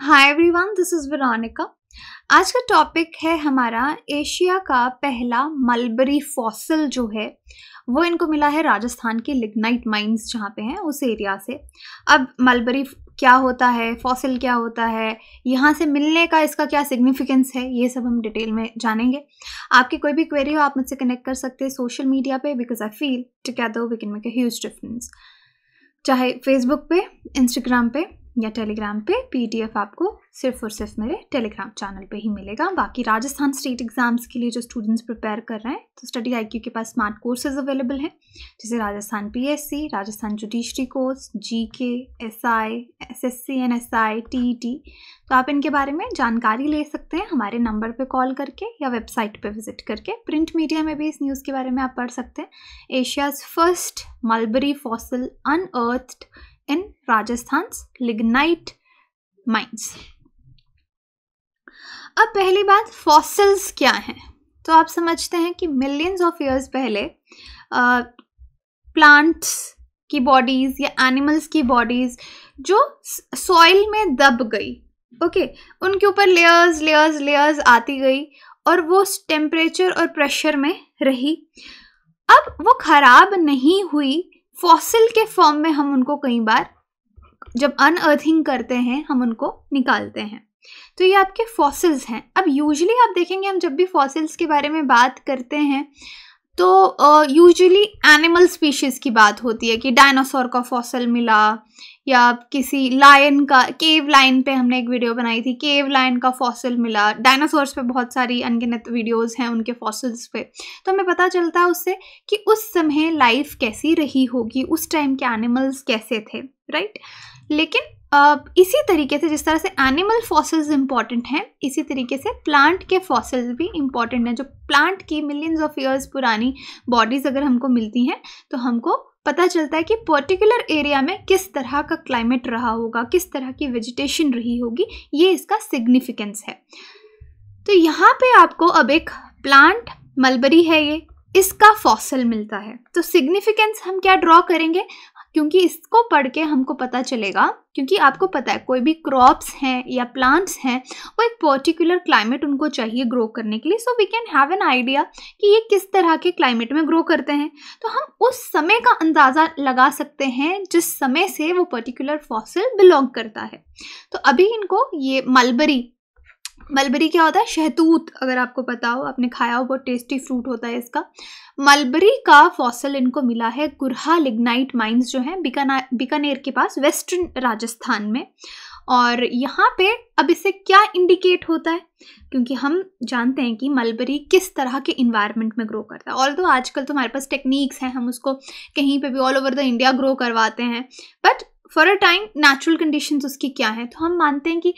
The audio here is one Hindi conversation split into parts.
Hi everyone this is Veronica आज का टॉपिक है हमारा एशिया का पहला मलबरी फॉसिल जो है, वो इनको मिला है राजस्थान के लिग्नाइट माइंस जहाँ पे हैं, उस एरिया से। अब मलबरी क्या होता है फॉसिल क्या होता है, यहाँ से मिलने का इसका क्या सिग्निफिकेंस है, ये सब हम डिटेल में जानेंगे। आपकी कोई भी क्वेरी हो, आप मुझसे कनेक्ट कर सकते हैं सोशल मीडिया पे because I feel together we can make a huge difference चाहे फेसबुक पे इंस्टाग्राम पे या टेलीग्राम पे पीडीएफ आपको सिर्फ़ और सिर्फ़ मेरे टेलीग्राम चैनल पे ही मिलेगा। बाकी राजस्थान स्टेट एग्ज़ाम्स के लिए जो स्टूडेंट्स प्रिपेयर कर रहे हैं तो स्टडी आईक्यू के पास स्मार्ट कोर्सेज अवेलेबल हैं, जैसे Rajasthan PSC Rajasthan judiciary course GK SI SSC N S I T तो आप इनके बारे में जानकारी ले सकते हैं, हमारे नंबर पर कॉल करके या वेबसाइट पर विज़िट करके। प्रिंट मीडिया में भी इस न्यूज़ के बारे में आप पढ़ सकते हैं। Asia's first mulberry fossil unearthed in Rajasthan lignite mines अब पहली बात फॉसिल्स क्या हैं? तो आप समझते हैं कि मिलियंस ऑफ़ ईयर्स पहले प्लांट्स की बॉडीज़ या एनिमल्स की बॉडीज़ जो सॉइल में दब गई ओके okay, उनके ऊपर लेयर्स लेयर्स लेयर्स आती गई और वो टेम्परेचर और प्रेशर में रही। अब वो ख़राब नहीं हुई फॉसिल के फॉर्म में हम उनको कई बार, जब अनअर्थिंग करते हैं, हम उनको निकालते हैं। तो ये आपके फॉसिल्स हैं। अब यूजली आप देखेंगे, हम जब भी फॉसिल्स के बारे में बात करते हैं तो यूजली एनिमल स्पीशीज़ की बात होती है कि डायनासोर का फॉसिल मिला या किसी लायन का केव लाइन पे हमने एक वीडियो बनाई थी। केव लाइन का फॉसिल मिला। डायनासोर्स पे बहुत सारी अनगिनत वीडियोस हैं उनके फॉसिल्स पे। तो हमें पता चलता है उससे कि उस समय लाइफ कैसी रही होगी, उस टाइम के एनिमल्स कैसे थे राइट लेकिन इसी तरीके से जिस तरह से एनिमल फॉसिल्स इंपॉर्टेंट हैं, इसी तरीके से प्लांट के फॉसिल्स भी इंपॉर्टेंट हैं। जो प्लांट की मिलियंस ऑफ़ ईयर्स पुरानी बॉडीज़ अगर हमको मिलती हैं तो हमको पता चलता है कि पर्टिकुलर एरिया में किस तरह का क्लाइमेट रहा होगा, किस तरह की वेजिटेशन रही होगी, ये इसका सिग्निफिकेंस है। तो यहाँ पे आपको अब एक प्लांट मलबरी है ये, इसका फॉसल मिलता है। तो सिग्निफिकेंस हम क्या ड्रॉ करेंगे? क्योंकि इसको पढ़ के हमको पता चलेगा, क्योंकि आपको पता है, कोई भी क्रॉप्स हैं या प्लांट्स हैं, वो एक पर्टिकुलर क्लाइमेट उनको चाहिए ग्रो करने के लिए so we can have an idea कि ये किस तरह के क्लाइमेट में ग्रो करते हैं। तो हम उस समय का अंदाज़ा लगा सकते हैं, जिस समय से वो पर्टिकुलर फॉसिल बिलोंग करता है। तो अभी इनको ये मलबरी मलबरी क्या होता है? शहतूत, अगर आपको पता हो, आपने खाया हो, बहुत टेस्टी फ्रूट होता है इसका। मलबरी का फॉसल इनको मिला है गुरहा लिग्नाइट माइंस जो हैं, बीकाना, बीकानेर के पास वेस्टर्न राजस्थान में। और यहाँ पे अब इससे क्या इंडिकेट होता है? क्योंकि हम जानते हैं कि मलबरी किस तरह के इन्वायरमेंट में ग्रो करता है। ऑल तो आजकल तो हमारे पास टेक्निक्स हैं, हम उसको कहीं पे भी all over the India grow करवाते हैं। But for a time natural conditions उसकी क्या हैं? तो हम मानते हैं कि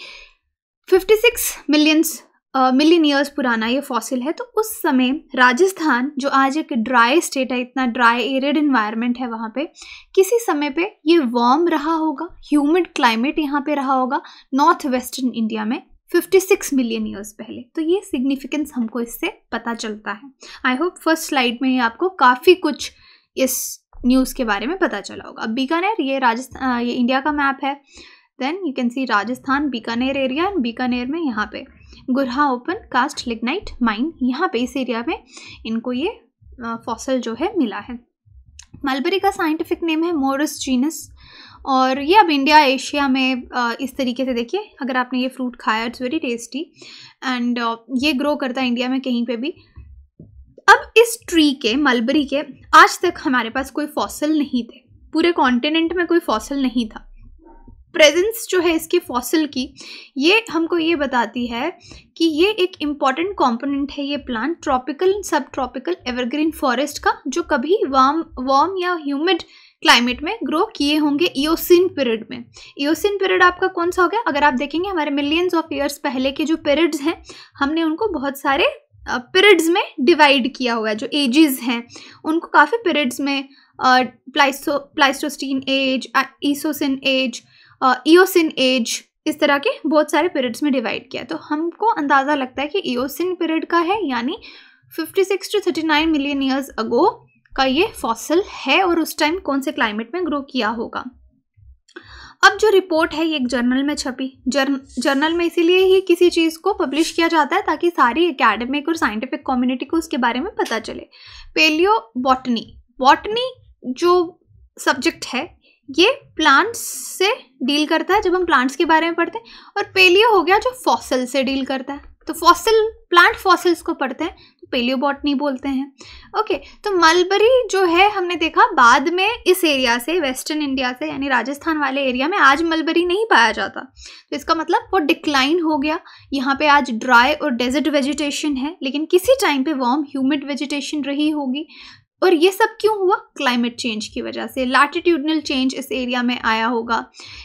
56 मिलियंस मिलियन ईयर्स पुराना ये फॉसिल है तो उस समय राजस्थान, जो आज एक ड्राई स्टेट है, इतना ड्राई एरिड इन्वायरमेंट है वहाँ पे, किसी समय पे ये वार्म रहा होगा ह्यूमिड क्लाइमेट यहाँ पे रहा होगा नॉर्थ वेस्टर्न इंडिया में 56 मिलियन ईयर्स पहले। तो ये सिग्निफिकेंस हमको इससे पता चलता है। आई होप फ़र्स्ट स्लाइड में ही आपको काफ़ी कुछ इस न्यूज़ के बारे में पता चला होगा। बीकानेर, ये राजस्थान ये इंडिया का मैप है। Then you can see Rajasthan Bikaner area and Bikaner में यहाँ पे। Gurha open cast lignite mine यहाँ पे इस एरिया में इनको ये फॉसल जो है मिला है। मलबरी का साइंटिफिक नेम है मोरस जीनस और ये अब इंडिया एशिया में इस तरीके से देखिए, अगर आपने ये फ्रूट खाया इट्स वेरी टेस्टी एंड ये ग्रो करता है इंडिया में कहीं पे भी। अब इस ट्री के मलबरी के, आज तक हमारे पास कोई फॉसल नहीं थे। पूरे कॉन्टिनेंट में कोई फॉसल नहीं था। प्रेजेंस जो है इसके फॉसिल की, ये हमको ये बताती है कि ये एक इंपॉर्टेंट कंपोनेंट है ये plant tropical sub tropical evergreen forest का, जो कभी वार्म वार्म या ह्यूमिड क्लाइमेट में ग्रो किए होंगे इोसिन पीरियड में। इोसिन पीरियड आपका कौन सा हो गया? अगर आप देखेंगे हमारे मिलियंस ऑफ़ ईयर्स पहले के जो पीरियड्स हैं, हमने उनको बहुत सारे पीरियड्स में डिवाइड किया हुआ है, जो एजेस हैं, उनको काफ़ी पीरियड्स में प्लाइस्टो Pleistocene age Eocene age Eocene age इस तरह के बहुत सारे पीरियड्स में डिवाइड किया तो हमको अंदाज़ा लगता है कि ईओसिन पीरियड का है, यानी 56 टू 39 मिलियन ईयर्स अगो का ये फॉसल है और उस टाइम कौन से क्लाइमेट में ग्रो किया होगा। अब जो रिपोर्ट है, ये एक जर्नल में छपी। जर्न जर्नल में इसीलिए ही किसी चीज़ को पब्लिश किया जाता है ताकि सारी एकेडमिक और साइंटिफिक कम्युनिटी को उसके बारे में पता चले। पेलियो बॉटनी बॉटनी जो सब्जेक्ट है ये प्लांट्स से डील करता है जब हम प्लांट्स के बारे में पढ़ते हैं और पेलियो हो गया जो फॉसल से डील करता है। तो फॉसिल प्लांट फॉसिल्स को पढ़ते हैं तो पेलियोबॉटनी बोलते हैं। ओके तो मलबरी जो है, हमने देखा बाद में इस एरिया से वेस्टर्न इंडिया से, यानी राजस्थान वाले एरिया में आज मलबरी नहीं पाया जाता। तो इसका मतलब वो डिक्लाइन हो गया। यहाँ पे आज ड्राई और डेजर्ट वेजिटेशन है, लेकिन किसी टाइम पे वार्म ह्यूमिड वेजिटेशन रही होगी। और ये सब क्यों हुआ? क्लाइमेट चेंज की वजह से। लैटिट्यूडनल चेंज इस एरिया में आया होगा।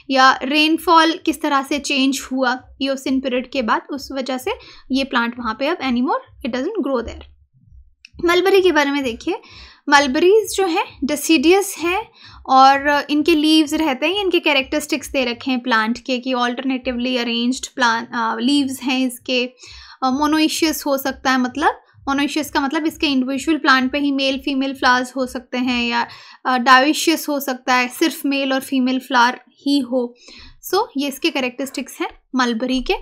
या रेनफॉल किस तरह से चेंज हुआ? योसिन पीरियड के बाद उस वजह से ये प्लांट वहाँ पे अब anymore it doesn't grow there mulberry के बारे में देखिए। मलबरीज जो हैं डेसीडियस हैं और इनके लीव्स रहते हैं, इनके कैरेक्टरिस्टिक्स दे रखे हैं प्लांट के कि ऑल्टरनेटिवली अरेंज्ड प्लांट लीव्स हैं इसके। मोनोइशियस हो सकता है मतलब। मोनोशियस का मतलब इसके इंडिविजुअल प्लांट पे ही मेल फीमेल फ्लावर्स हो सकते हैं या डाइशियस हो सकता है सिर्फ़ मेल और फीमेल फ्लावर ही हो। सो so, ये इसके करेक्टरिस्टिक्स हैं मलबरी के।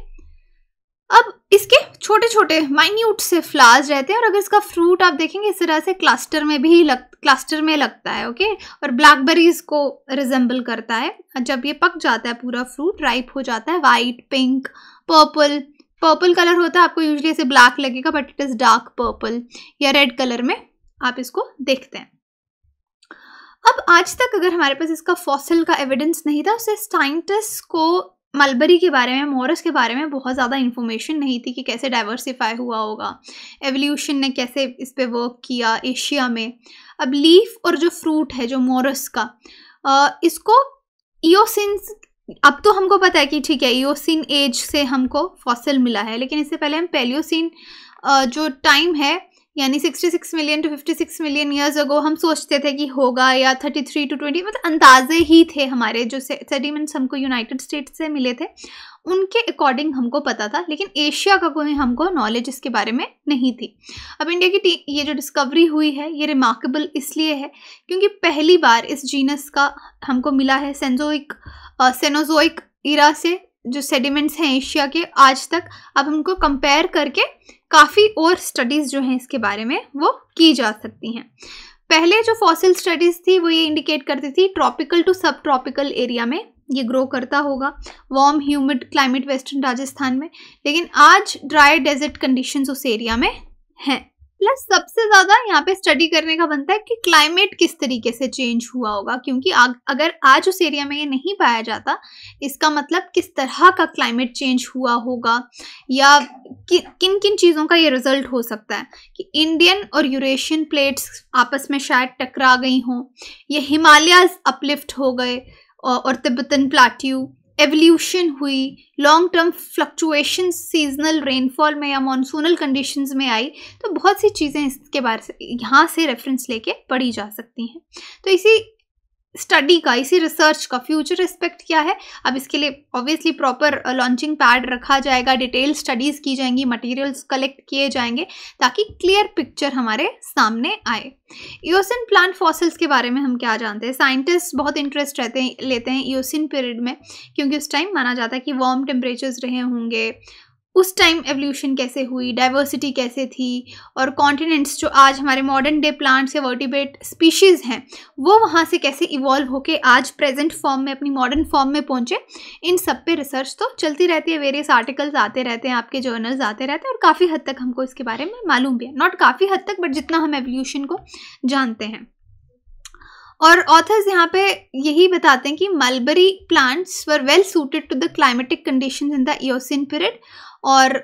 अब इसके छोटे छोटे माइन्यूट से फ्लावर्स रहते हैं और अगर इसका फ्रूट आप देखेंगे इस तरह से क्लस्टर में भी लग क्लस्टर में लगता है ओके और ब्लैकबेरीज को रिजेंबल करता है। जब ये पक जाता है पूरा फ्रूट राइप हो जाता है white pink purple purple colour होता है, आपको यूजली ऐसे ब्लैक लगेगा but it is dark purple या रेड कलर में आप इसको देखते हैं। अब आज तक अगर हमारे पास इसका फॉसिल का एविडेंस नहीं था उससे साइंटिस्ट को मलबरी के बारे में, मोरस के बारे में बहुत ज़्यादा इन्फॉर्मेशन नहीं थी कि कैसे डाइवर्सिफाई हुआ होगा। एवोल्यूशन ने कैसे इस पर वर्क किया एशिया में। अब लीफ और जो फ्रूट है, जो मोरस का इसको ईओसिन्स अब तो हमको पता है कि ठीक है, ईओसिन एज से हमको फॉसिल मिला है, लेकिन इससे पहले हम पेलियोसिन जो टाइम है यानी 66 million to 56 million years ago हम सोचते थे कि होगा या 33 टू 20 मतलब अंदाजे ही थे हमारे जो सेडिमेंट्स हमको यूनाइटेड स्टेट्स से मिले थे। उनके अकॉर्डिंग हमको पता था, लेकिन एशिया का कोई हमको नॉलेज इसके बारे में नहीं थी। अब इंडिया की ये जो डिस्कवरी हुई है, ये रिमार्केबल इसलिए है क्योंकि पहली बार इस जीनस का हमको मिला है सेंजोइक सेनोजोइक इरा से जो सेडिमेंट्स हैं एशिया के आज तक। अब हमको कंपेयर करके काफ़ी और स्टडीज़ जो हैं इसके बारे में वो की जा सकती हैं। पहले जो फॉसिल स्टडीज़ थी, वो ये इंडिकेट करती थी tropical to sub tropical area में ये ग्रो करता होगा warm humid climate western Rajasthan में। लेकिन आज ड्राई डेजर्ट कंडीशंस उस एरिया में हैं। प्लस सबसे ज़्यादा यहाँ पे स्टडी करने का बनता है कि क्लाइमेट किस तरीके से चेंज हुआ होगा क्योंकि आग, अगर आज उस एरिया में ये नहीं पाया जाता इसका मतलब किस तरह का क्लाइमेट चेंज हुआ होगा या कि, किन किन चीज़ों का ये रिज़ल्ट हो सकता है कि इंडियन और यूरेशियन प्लेट्स आपस में शायद टकरा गई हों ये हिमालयाज अपलिफ्ट हो गए और तिब्बतन प्लाट्यू एवोल्यूशन हुई long term fluctuation seasonal rainfall में या मानसूनल कंडीशंस में आई तो बहुत सी चीज़ें इसके बारे से, यहाँ से रेफरेंस लेके पढ़ी जा सकती हैं। तो इसी स्टडी का, इसी रिसर्च का फ्यूचर रिस्पेक्ट क्या है। अब इसके लिए ऑब्वियसली प्रॉपर लॉन्चिंग पैड रखा जाएगा डिटेल स्टडीज़ की जाएँगी मटेरियल्स कलेक्ट किए जाएँगे, ताकि क्लियर पिक्चर हमारे सामने आए। ईओसिन प्लांट फॉसिल्स के बारे में हम क्या जानते हैं? साइंटिस्ट बहुत इंटरेस्ट रहते हैं, लेते हैं ईओसिन पीरियड में, क्योंकि उस टाइम माना जाता है कि वार्म टेम्परेचर्स रहे होंगे उस टाइम एवोल्यूशन कैसे हुई डाइवर्सिटी कैसे थी और कॉन्टिनेंट्स जो आज हमारे मॉडर्न डे प्लांट्स या वर्टिब्रेट स्पीशीज़ हैं, वो वहाँ से कैसे इवॉल्व होके आज प्रेजेंट फॉर्म में, अपनी मॉडर्न फॉर्म में पहुँचे, इन सब पे रिसर्च तो चलती रहती है वेरियस आर्टिकल्स आते रहते हैं, आपके जर्नल्स आते रहते हैं और काफ़ी हद तक हमको इसके बारे में मालूम भी है। नॉट काफ़ी हद तक बट जितना हम एवोल्यूशन को जानते हैं। और ऑथर्स यहाँ पे यही बताते हैं कि mulberry plants were well suited to the climatic condition in the Eocene period और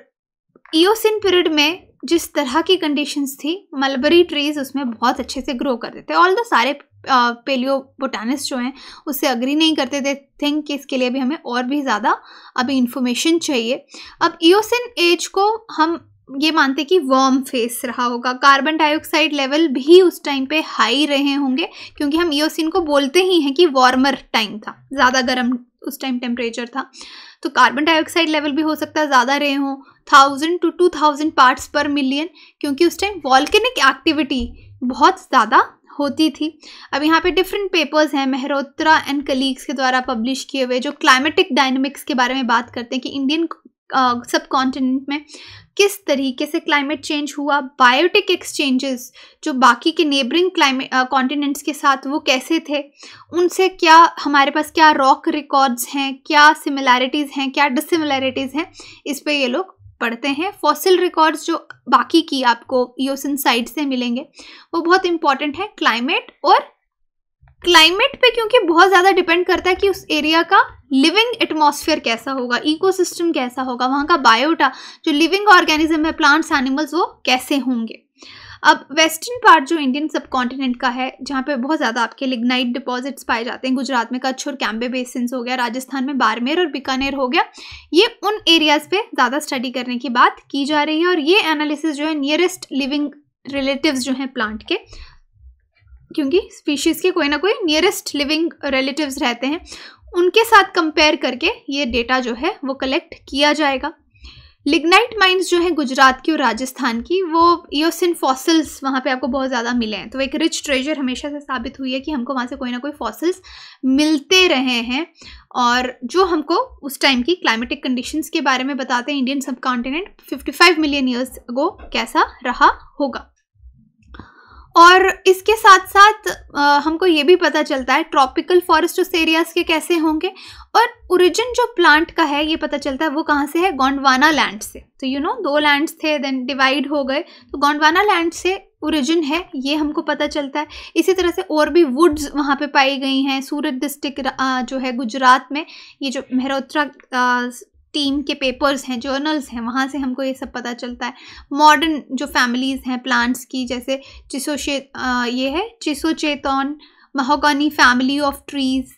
ईओसिन पीरियड में जिस तरह की कंडीशंस थी मलबरी ट्रीज उसमें बहुत अच्छे से ग्रो करते थे। ऑल द सारे पेलियो बोटानिस्ट जो हैं, उससे अग्री नहीं करते थे थिंक कि इसके लिए भी हमें और भी ज़्यादा अभी इंफॉर्मेशन चाहिए। अब ईओसिन एज को हम ये मानते कि वर्म फेस रहा होगा। कार्बन डाइऑक्साइड लेवल भी उस टाइम पे हाई रहे होंगे, क्योंकि हम ईओसिन को बोलते ही हैं कि वार्मर टाइम था, ज़्यादा गर्म उस टाइम टेम्परेचर था। तो कार्बन डाइऑक्साइड लेवल भी हो सकता है ज़्यादा रहे हों। Thousand two two thousand parts per million क्योंकि उस टाइम वॉल्केनिक एक्टिविटी बहुत ज़्यादा होती थी। अब यहाँ पे डिफरेंट पेपर्स हैं मेहरोत्रा एंड कलीग्स के द्वारा पब्लिश किए हुए, जो क्लाइमेटिक डायनेमिक्स के बारे में बात करते हैं कि इंडियन सब कॉन्टिनेंट में, किस तरीके से क्लाइमेट चेंज हुआ बायोटिक एक्सचेंजेस जो बाकी के नेबरिंग क्लाइमेट कॉन्टिनेंट्स के साथ वो कैसे थे, उनसे क्या हमारे पास क्या रॉक रिकॉर्ड्स हैं, क्या सिमिलैरिटीज़ हैं, क्या डिसिमिलैरिटीज़ हैं, इस पर ये लोग पढ़ते हैं। फॉसिल रिकॉर्ड्स जो बाकी की आपको ईओसन साइड से मिलेंगे, वो बहुत इंपॉर्टेंट है क्लाइमेट और क्लाइमेट पे, क्योंकि बहुत ज़्यादा डिपेंड करता है कि उस एरिया का लिविंग एटमॉस्फेयर कैसा होगा, इकोसिस्टम कैसा होगा, वहाँ का बायोटा जो लिविंग ऑर्गेनिज्म है, प्लांट्स, एनिमल्स, वो कैसे होंगे। अब वेस्टर्न पार्ट जो इंडियन सब कॉन्टिनेंट का है, जहाँ पे बहुत ज़्यादा आपके लिग्नाइट डिपॉजिट्स पाए जाते हैं, गुजरात में कच्छ और कैम्बे बेसिन हो गया, राजस्थान में बाड़मेर और बीकानेर हो गया, ये उन एरियाज़ पे ज़्यादा स्टडी करने की बात की जा रही है और ये एनालिसिस जो है नियरेस्ट लिविंग रिलेटिव्स जो हैं प्लांट के क्योंकि स्पीशीज़ के कोई ना कोई नियरेस्ट लिविंग रिलेटिव्स रहते हैं। उनके साथ कंपेयर करके ये डेटा जो है, वो कलेक्ट किया जाएगा। लिग्नाइट माइंस जो है गुजरात की और राजस्थान की, वो ईओसिन फॉसिल्स वहाँ पे आपको बहुत ज़्यादा मिले हैं। तो एक रिच ट्रेजर हमेशा से साबित हुई है कि हमको वहाँ से कोई ना कोई फॉसिल्स मिलते रहे हैं। और जो हमको उस टाइम की क्लाइमेटिक कंडीशंस के बारे में बताते हैं इंडियन सब कॉन्टिनेंट 55 मिलियन ईयर्स अगो कैसा रहा होगा। और इसके साथ साथ हमको ये भी पता चलता है ट्रॉपिकल फॉरेस्ट उस एरियाज़ के कैसे होंगे? और ओरिजिन जो प्लांट का है ये पता चलता है वो कहाँ से है? गोंडवाना लैंड से। तो यू you नो know, दो लैंड्स थे देन डिवाइड हो गए। तो गोंडवाना लैंड से ओरिजिन है ये हमको पता चलता है। इसी तरह से और भी वुड्स वहाँ पे पाई गई हैं सूरत डिस्ट्रिक्ट जो है गुजरात में ये जो मेहरोत्रा टीम के पेपर्स हैं जर्नल्स हैं, वहाँ से हमको ये सब पता चलता है। मॉडर्न जो फैमिलीज़ हैं प्लांट्स की, जैसे चिसोशे ये है Chisocheton mahogany family of trees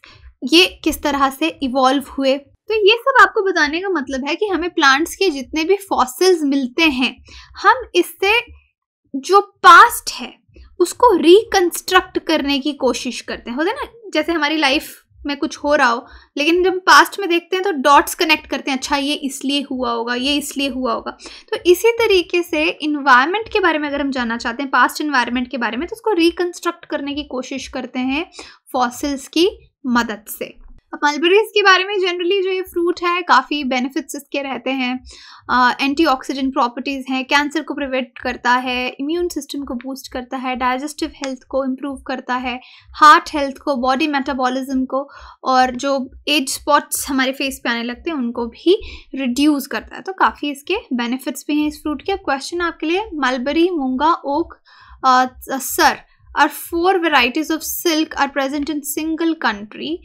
ये किस तरह से इवॉल्व हुए? तो ये सब आपको बताने का मतलब है कि हमें प्लांट्स के जितने भी फॉसिल्स मिलते हैं, हम इससे जो पास्ट है, उसको रिकंस्ट्रक्ट करने की कोशिश करते हैं। होते ना? जैसे हमारी लाइफ में कुछ हो रहा हो। लेकिन जब पास्ट में देखते हैं तो डॉट्स कनेक्ट करते हैं। अच्छा ये इसलिए हुआ होगा, ये इसलिए हुआ होगा। तो इसी तरीके से इन्वायरमेंट के बारे में अगर हम जानना चाहते हैं पास्ट इन्वायरमेंट के बारे में तो उसको रिकन्स्ट्रक्ट करने की कोशिश करते हैं फॉसिल्स की मदद से। मलबरीज के बारे में जनरली जो ये फ्रूट है, काफ़ी बेनिफिट्स इसके रहते हैं। एंटीऑक्सीडेंट प्रॉपर्टीज़ हैं कैंसर को प्रिवेंट करता है इम्यून सिस्टम को बूस्ट करता है डाइजेस्टिव हेल्थ को इम्प्रूव करता है हार्ट हेल्थ को बॉडी मेटाबॉलिज्म को और जो एज स्पॉट्स हमारे फेस पे आने लगते हैं, उनको भी रिड्यूस करता है। तो काफ़ी इसके बेनिफिट्स भी हैं इस फ्रूट के। अब क्वेश्चन आपके लिए mulberry muga oak sir are four varieties of silk are present in single country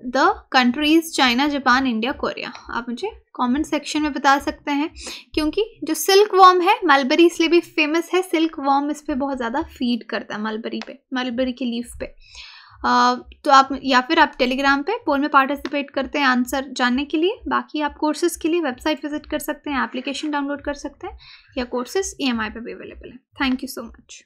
the countries China Japan India Korea आप मुझे कमेंट सेक्शन में बता सकते हैं क्योंकि जो सिल्क वॉर्म है मलबरी इसलिए भी फ़ेमस है सिल्क वॉर्म इस पर बहुत ज़्यादा फ़ीड करता है मलबरी पे मलबरी की लीफ पे। आ, तो आप या फिर आप टेलीग्राम पे पोल में पार्टिसिपेट करते हैं आंसर जानने के लिए बाकी आप कोर्सेज के लिए वेबसाइट विज़िट कर सकते हैं एप्लीकेशन डाउनलोड कर सकते हैं या कोर्सेज ई पे भी अवेलेबल है। Thank you so much